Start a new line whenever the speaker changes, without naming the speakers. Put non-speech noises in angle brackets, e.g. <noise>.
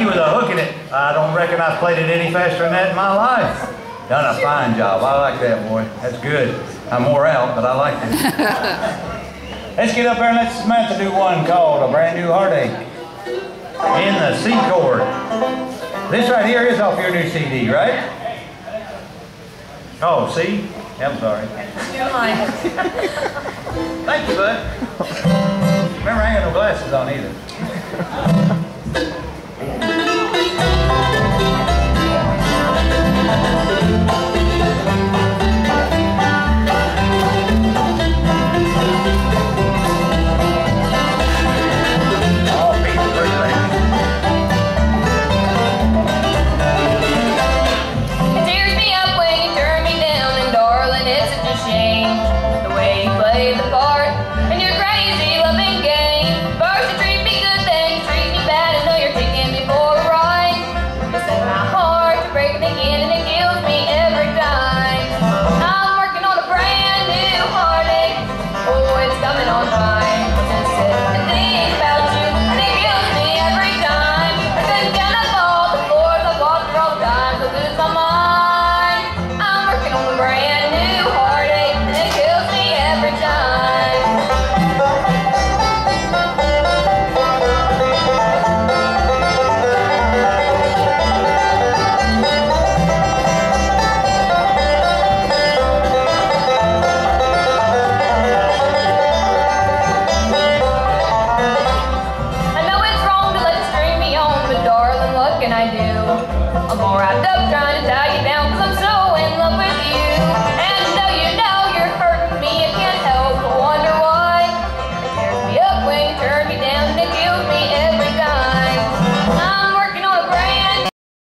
he was a hook in it. I don't reckon I've played it any faster than that in my life. Done a fine job. I like that, boy. That's good. I'm more out, but I like it. <laughs> let's get up there and let Samantha do one called A Brand New Heartache. In the C chord. This right here is off your new CD, right? Oh, C? I'm sorry. <laughs> Thank you, bud. Remember, I ain't got no glasses on either. <laughs>
shame the way you play the part do. I'm more wrapped up trying to tie you down cause I'm so